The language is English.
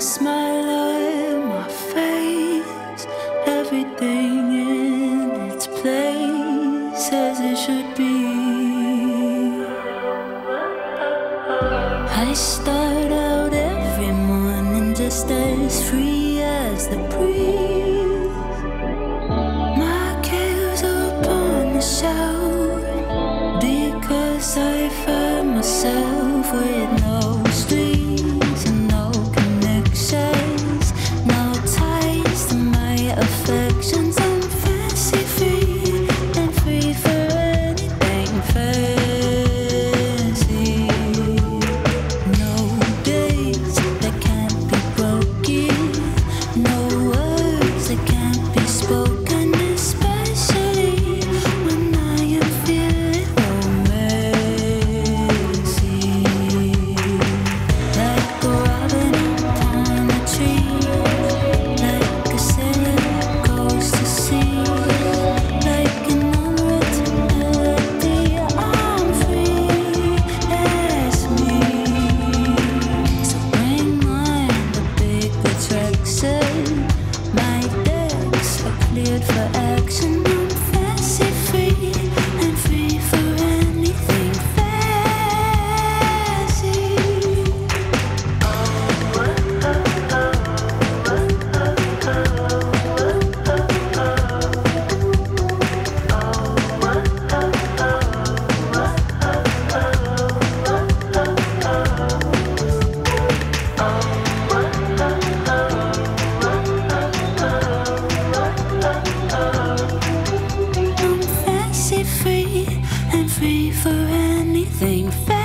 a smile on my face. Everything in its place as it should be. I start out every morning just as free as the breeze. My cares upon the shelf because I find myself with no for action. For anything.